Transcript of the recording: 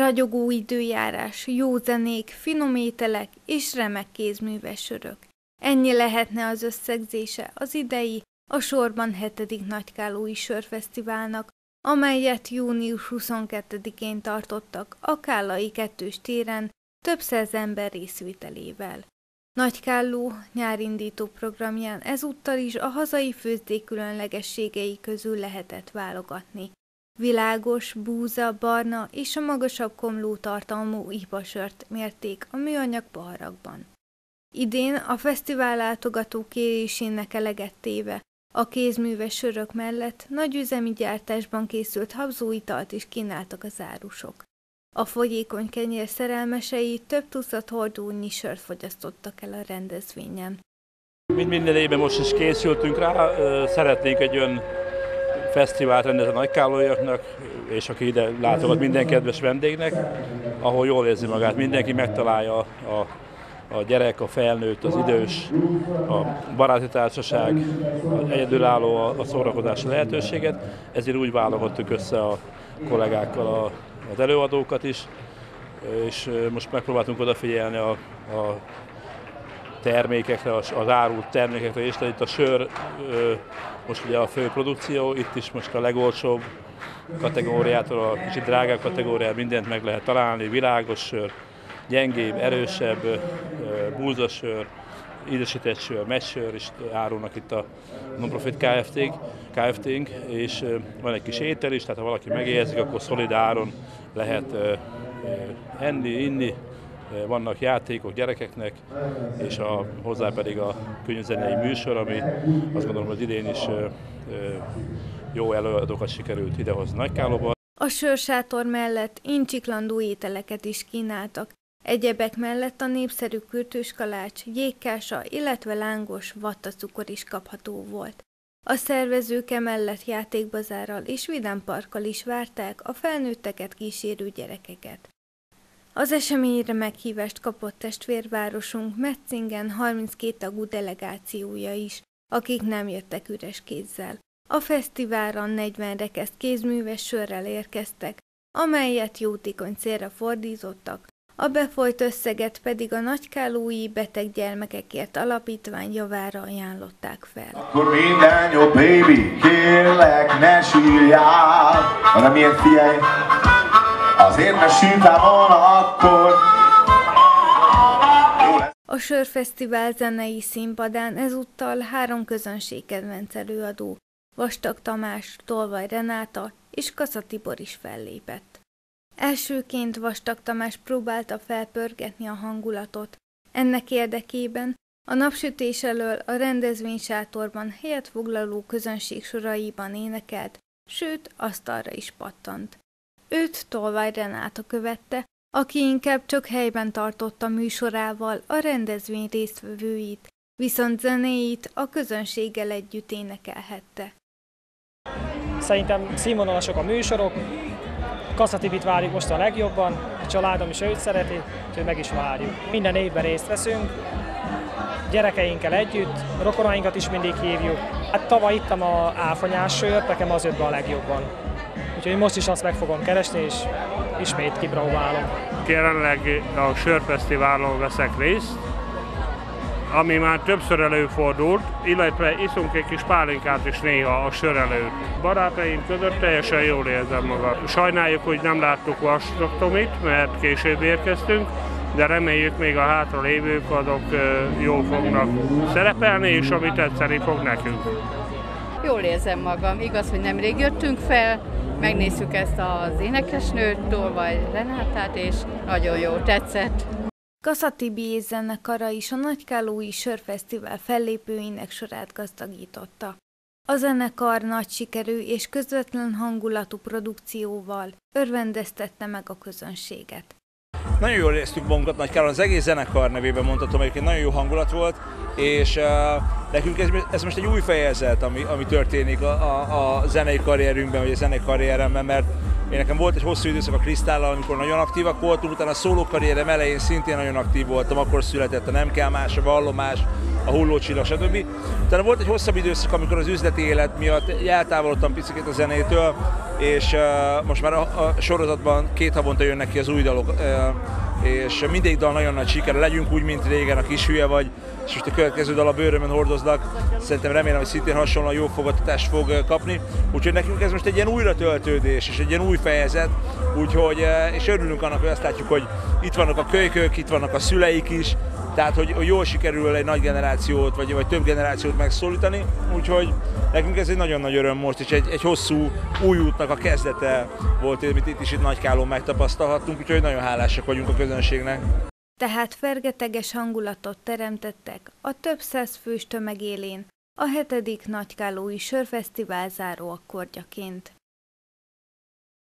Ragyogó időjárás, jó zenék, finom ételek és remek kézműves sörök. Ennyi lehetne az összegzése az idei, a sorban hetedik Nagykálói Sörfesztiválnak, amelyet június 22-én tartottak a Kállai kettős téren több száz ember részvételével. Nagykálló nyárindító programján ezúttal is a hazai főzdék különlegességei közül lehetett válogatni. Világos, búza, barna és a magasabb komló tartalmú ipasört mérték a műanyag baharakban. Idén a fesztivál látogató kérésének eleget téve a kézműves sörök mellett nagyüzemi gyártásban készült habzóitalt is kínáltak az árusok. A folyékony kenyér szerelmesei több tucat hordónyi sört fogyasztottak el a rendezvényen. Mint minden évben most is készültünk rá, szeretnénk egy olyan fesztivált rendezni a nagykálóiaknak, és aki ide látogat minden kedves vendégnek, ahol jól érzi magát, mindenki megtalálja a a gyerek, a felnőtt, az idős, a baráti társaság, az egyedülálló a szórakozási lehetőséget. Ezért úgy válogattuk össze a kollégákkal a, az előadókat is, és most megpróbáltunk odafigyelni a, a termékekre, az árult termékekre tehát itt a sör most ugye a fő produkció, itt is most a legolcsóbb kategóriától a kicsit drágább kategóriát mindent meg lehet találni, világos sör, gyengébb, erősebb búzasör, ízesített sör, messör is árulnak itt a Nonprofit Kft-nk, kft és van egy kis étel is, tehát ha valaki megérzik, akkor szolid áron lehet enni, inni, vannak játékok gyerekeknek, és a, hozzá pedig a könyvzenei műsor, ami azt gondolom, hogy idén is jó előadókat sikerült idehozni Nagykálóba. A sörsátor mellett incsiklandó ételeket is kínáltak, Egyebek mellett a népszerű kürtős kalács, jégkása, illetve lángos vattacukor is kapható volt. A szervezők emellett játékbazárral és vidámparkkal is várták a felnőtteket kísérő gyerekeket. Az eseményre meghívást kapott testvérvárosunk Metzingen 32 tagú delegációja is, akik nem jöttek üres kézzel. A fesztiválra 40 rekeszt kézműves sörrel érkeztek, amelyet jótékony célra fordítottak, a befolyt összeget pedig a nagykálói beteg gyermekekért alapítvány javára ajánlották fel. Akkor minden jó, baby, kérlek, ne sírjál, hanem ilyen figyelj, azért ne sírtál volna akkor. A Sörfesztivál zenei színpadán ezúttal három közönség kedvenc előadó, Vastag Tamás, Tolvaj Renáta és Kassa Tibor is fellépett. Elsőként Vastag Tamás próbálta felpörgetni a hangulatot. Ennek érdekében a napsütés elől a rendezvénysátorban helyet foglaló közönség soraiban énekelt, sőt, asztalra is pattant. Őt Tolvaj Renáta követte, aki inkább csak helyben tartotta műsorával a rendezvény résztvevőit, viszont zenéit a közönséggel együtt énekelhette. Szerintem színvonalasok a műsorok, Kasszatibit várjuk most a legjobban, a családom is őt szereti, úgyhogy meg is várjuk. Minden évben részt veszünk, gyerekeinkkel együtt, rokonainkat is mindig hívjuk. Hát tavaly ittam a áfonyás sört, nekem az jött be a legjobban. Úgyhogy most is azt meg fogom keresni, és ismét kipróbálom. Jelenleg a sörfesztiválon veszek részt, ami már többször előfordult, illetve iszunk egy kis pálinkát is néha a sör előtt. Barátaim között teljesen jól érzem magam. Sajnáljuk, hogy nem láttuk vastagtomit, mert később érkeztünk, de reméljük még a hátra lévők azok jól fognak szerepelni, és amit tetszeni fog nekünk. Jól érzem magam. Igaz, hogy nemrég jöttünk fel, megnézzük ezt az énekesnőt, vagy Renátát, és nagyon jó, tetszett. Kaszatibi zenekara is a Nagykálói Sörfesztivál fellépőinek sorát gazdagította. A zenekar nagy sikerű és közvetlen hangulatú produkcióval örvendeztette meg a közönséget. Nagyon jól éreztük magunkat Nagykálon, az egész zenekar nevében mondhatom, hogy nagyon jó hangulat volt, és uh, nekünk ez, ez most egy új fejezet, ami, ami történik a, a, a zenei karrierünkben, vagy a zenei karrieremben, mert Én nekem volt egy hosszú időszak a Kristállal, amikor nagyon aktívak voltunk, utána a szóló karrierem elején szintén nagyon aktív voltam, akkor született a Nem kell más, a vallomás, a hullócsillag, stb. Utána volt egy hosszabb időszak, amikor az üzleti élet miatt eltávolodtam picit a zenétől, és uh, most már a, a sorozatban két havonta jönnek ki az új dalok, uh, és mindig dal nagyon nagy siker, legyünk úgy, mint régen, a kis hülye vagy, és most a következő dal a bőrömön hordoznak, szerintem remélem, hogy szintén hasonlóan jó fogadtatást fog kapni, úgyhogy nekünk ez most egy ilyen újra töltődés, és egy ilyen új fejezet, úgyhogy, és örülünk annak, hogy azt látjuk, hogy itt vannak a kölykök, itt vannak a szüleik is, tehát hogy, hogy jól sikerül egy nagy generációt, vagy, vagy több generációt megszólítani, úgyhogy nekünk ez egy nagyon nagy öröm most, és egy, egy hosszú új útnak a kezdete volt, amit itt is itt Nagykálón megtapasztalhattunk, úgyhogy nagyon hálásak vagyunk a közönségnek. Tehát fergeteges hangulatot teremtettek a több száz fős tömeg élén, a hetedik Nagykálói Sörfesztivál záró akkordjaként.